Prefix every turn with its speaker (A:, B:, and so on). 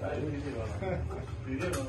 A: 来，你这个，你这个。